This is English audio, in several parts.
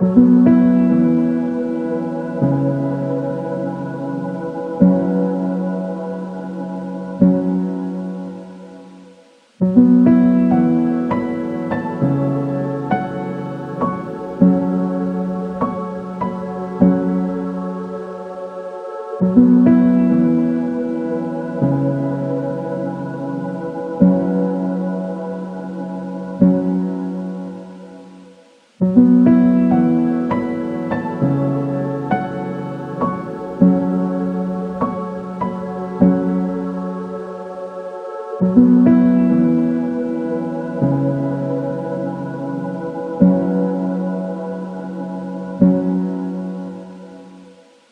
Música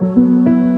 Música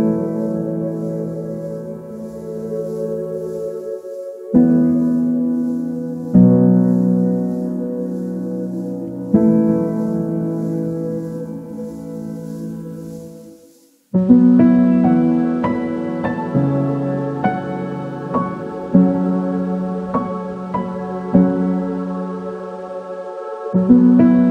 you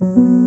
Música